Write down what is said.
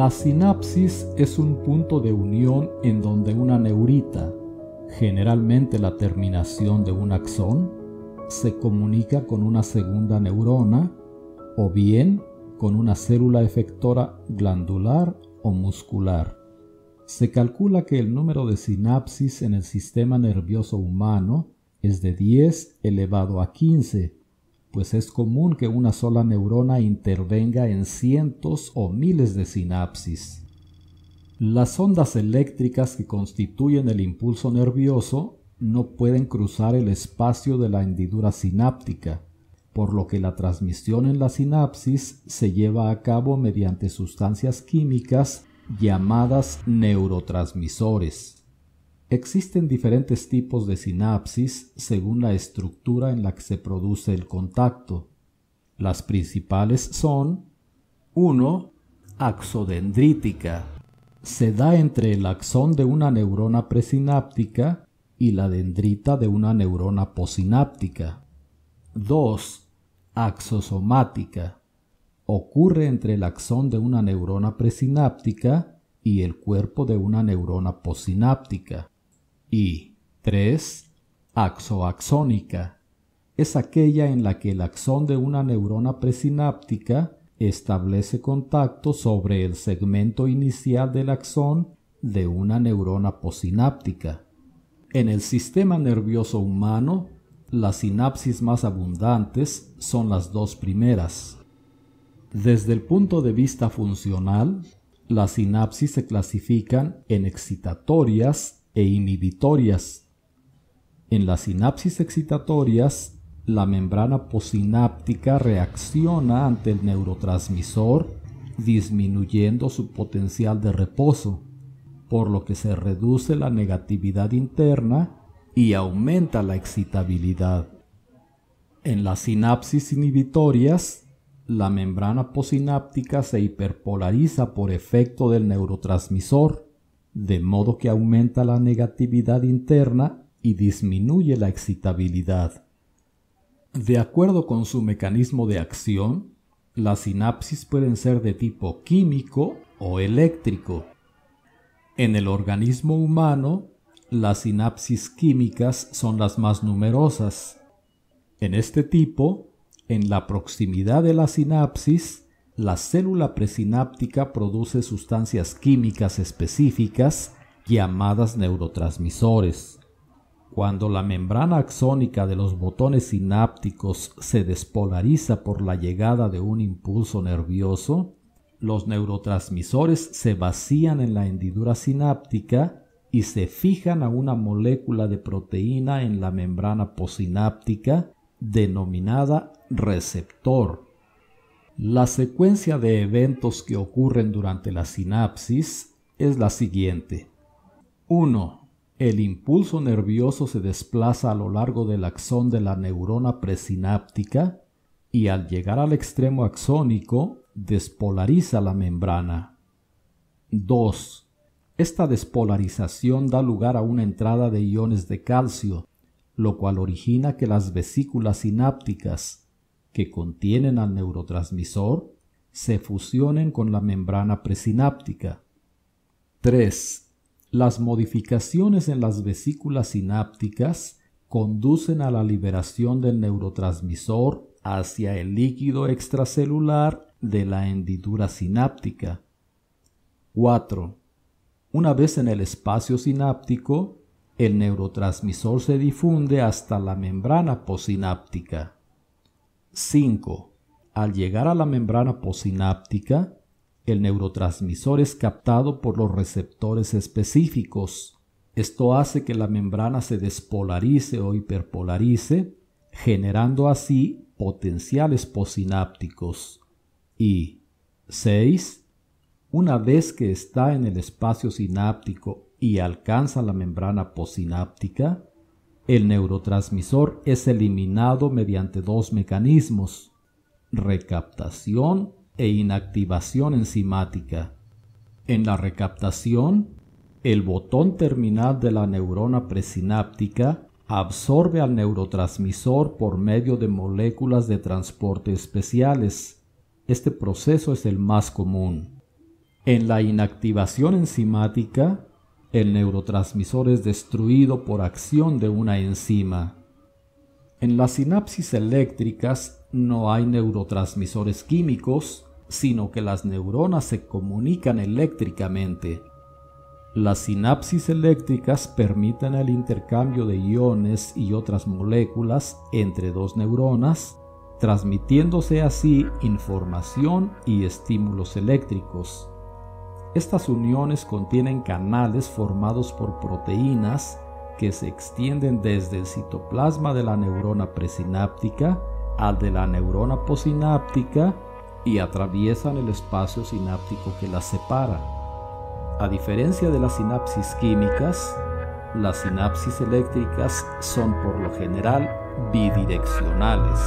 La sinapsis es un punto de unión en donde una neurita, generalmente la terminación de un axón, se comunica con una segunda neurona o bien con una célula efectora glandular o muscular. Se calcula que el número de sinapsis en el sistema nervioso humano es de 10 elevado a 15, pues es común que una sola neurona intervenga en cientos o miles de sinapsis. Las ondas eléctricas que constituyen el impulso nervioso no pueden cruzar el espacio de la hendidura sináptica, por lo que la transmisión en la sinapsis se lleva a cabo mediante sustancias químicas llamadas neurotransmisores. Existen diferentes tipos de sinapsis según la estructura en la que se produce el contacto. Las principales son 1. Axodendrítica. Se da entre el axón de una neurona presináptica y la dendrita de una neurona posináptica. 2. Axosomática. Ocurre entre el axón de una neurona presináptica y el cuerpo de una neurona posináptica. Y 3. Axoaxónica. Es aquella en la que el axón de una neurona presináptica establece contacto sobre el segmento inicial del axón de una neurona posináptica. En el sistema nervioso humano, las sinapsis más abundantes son las dos primeras. Desde el punto de vista funcional, las sinapsis se clasifican en excitatorias e inhibitorias. En las sinapsis excitatorias, la membrana posináptica reacciona ante el neurotransmisor disminuyendo su potencial de reposo, por lo que se reduce la negatividad interna y aumenta la excitabilidad. En las sinapsis inhibitorias, la membrana posináptica se hiperpolariza por efecto del neurotransmisor, de modo que aumenta la negatividad interna y disminuye la excitabilidad. De acuerdo con su mecanismo de acción, las sinapsis pueden ser de tipo químico o eléctrico. En el organismo humano, las sinapsis químicas son las más numerosas. En este tipo, en la proximidad de la sinapsis, la célula presináptica produce sustancias químicas específicas llamadas neurotransmisores. Cuando la membrana axónica de los botones sinápticos se despolariza por la llegada de un impulso nervioso, los neurotransmisores se vacían en la hendidura sináptica y se fijan a una molécula de proteína en la membrana posináptica denominada receptor la secuencia de eventos que ocurren durante la sinapsis es la siguiente. 1. El impulso nervioso se desplaza a lo largo del axón de la neurona presináptica y al llegar al extremo axónico despolariza la membrana. 2. Esta despolarización da lugar a una entrada de iones de calcio, lo cual origina que las vesículas sinápticas que contienen al neurotransmisor se fusionen con la membrana presináptica. 3. Las modificaciones en las vesículas sinápticas conducen a la liberación del neurotransmisor hacia el líquido extracelular de la hendidura sináptica. 4. Una vez en el espacio sináptico, el neurotransmisor se difunde hasta la membrana posináptica. 5. Al llegar a la membrana posináptica, el neurotransmisor es captado por los receptores específicos. Esto hace que la membrana se despolarice o hiperpolarice, generando así potenciales posinápticos. Y 6. Una vez que está en el espacio sináptico y alcanza la membrana posináptica, el neurotransmisor es eliminado mediante dos mecanismos, recaptación e inactivación enzimática. En la recaptación, el botón terminal de la neurona presináptica absorbe al neurotransmisor por medio de moléculas de transporte especiales. Este proceso es el más común. En la inactivación enzimática, el neurotransmisor es destruido por acción de una enzima. En las sinapsis eléctricas no hay neurotransmisores químicos, sino que las neuronas se comunican eléctricamente. Las sinapsis eléctricas permiten el intercambio de iones y otras moléculas entre dos neuronas, transmitiéndose así información y estímulos eléctricos. Estas uniones contienen canales formados por proteínas que se extienden desde el citoplasma de la neurona presináptica al de la neurona posináptica y atraviesan el espacio sináptico que las separa. A diferencia de las sinapsis químicas, las sinapsis eléctricas son por lo general bidireccionales.